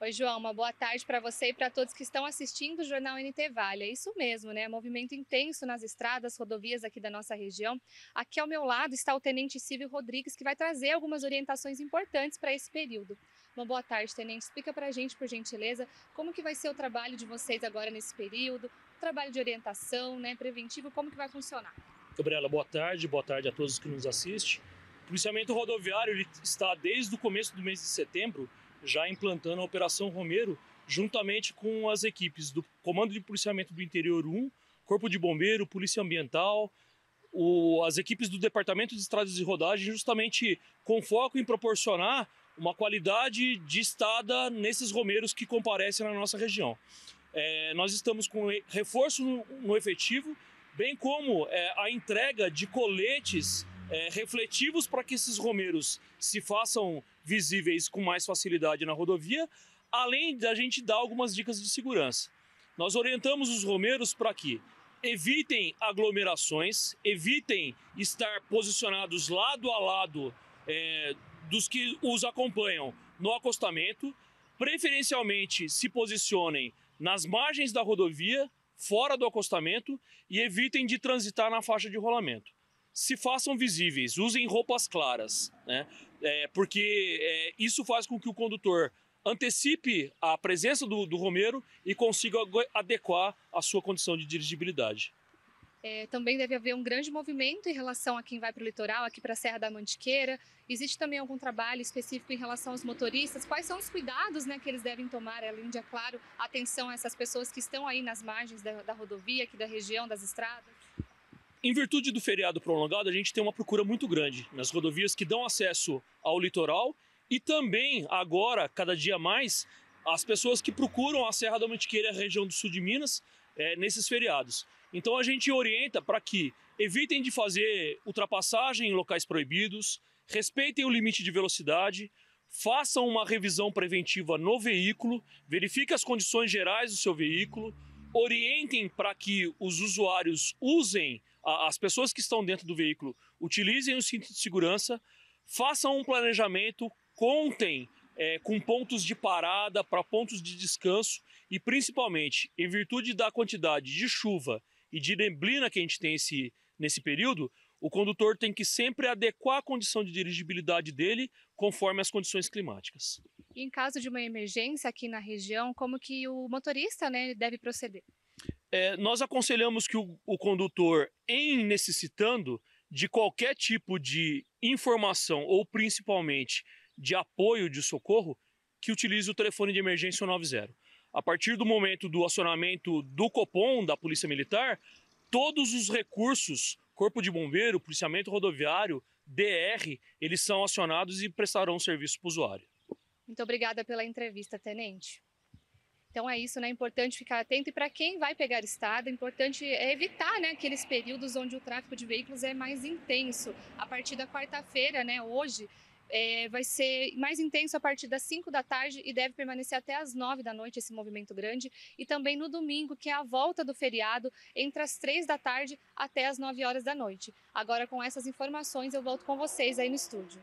Oi, João, uma boa tarde para você e para todos que estão assistindo o Jornal NT Vale. É isso mesmo, né? Movimento intenso nas estradas, rodovias aqui da nossa região. Aqui ao meu lado está o Tenente Silvio Rodrigues, que vai trazer algumas orientações importantes para esse período. Uma boa tarde, Tenente. Explica para a gente, por gentileza, como que vai ser o trabalho de vocês agora nesse período, o trabalho de orientação, né, preventivo, como que vai funcionar? Gabriela, boa tarde, boa tarde a todos que nos assistem. O policiamento rodoviário está desde o começo do mês de setembro já implantando a Operação Romero, juntamente com as equipes do Comando de Policiamento do Interior 1, Corpo de Bombeiro, Polícia Ambiental, o, as equipes do Departamento de Estradas de Rodagem, justamente com foco em proporcionar uma qualidade de estada nesses romeiros que comparecem na nossa região. É, nós estamos com reforço no, no efetivo, bem como é, a entrega de coletes é, refletivos para que esses romeiros se façam visíveis com mais facilidade na rodovia, além da gente dar algumas dicas de segurança. Nós orientamos os romeiros para que evitem aglomerações, evitem estar posicionados lado a lado é, dos que os acompanham no acostamento, preferencialmente se posicionem nas margens da rodovia, fora do acostamento e evitem de transitar na faixa de rolamento se façam visíveis, usem roupas claras, né? É, porque é, isso faz com que o condutor antecipe a presença do, do Romero e consiga adequar a sua condição de dirigibilidade. É, também deve haver um grande movimento em relação a quem vai para o litoral, aqui para a Serra da Mantiqueira. Existe também algum trabalho específico em relação aos motoristas? Quais são os cuidados né, que eles devem tomar, além de, é claro, atenção a essas pessoas que estão aí nas margens da, da rodovia, aqui da região, das estradas? Em virtude do feriado prolongado, a gente tem uma procura muito grande nas rodovias que dão acesso ao litoral e também, agora, cada dia mais, as pessoas que procuram a Serra da Mantiqueira a região do sul de Minas é, nesses feriados. Então a gente orienta para que evitem de fazer ultrapassagem em locais proibidos, respeitem o limite de velocidade, façam uma revisão preventiva no veículo, verifiquem as condições gerais do seu veículo, orientem para que os usuários usem, as pessoas que estão dentro do veículo, utilizem o cinto de segurança, façam um planejamento, contem é, com pontos de parada para pontos de descanso e principalmente, em virtude da quantidade de chuva e de neblina que a gente tem esse, nesse período, o condutor tem que sempre adequar a condição de dirigibilidade dele conforme as condições climáticas. E em caso de uma emergência aqui na região, como que o motorista né, deve proceder? É, nós aconselhamos que o, o condutor, em necessitando de qualquer tipo de informação ou principalmente de apoio de socorro, que utilize o telefone de emergência 90. A partir do momento do acionamento do Copom, da Polícia Militar, todos os recursos Corpo de Bombeiro, Policiamento Rodoviário, DR, eles são acionados e prestarão serviço para o usuário. Muito obrigada pela entrevista, Tenente. Então é isso, né? É importante ficar atento e para quem vai pegar estrada, é importante evitar, né, aqueles períodos onde o tráfego de veículos é mais intenso. A partir da quarta-feira, né, hoje, é, vai ser mais intenso a partir das 5 da tarde e deve permanecer até as 9 da noite esse movimento grande. E também no domingo, que é a volta do feriado, entre as 3 da tarde até as 9 horas da noite. Agora, com essas informações, eu volto com vocês aí no estúdio.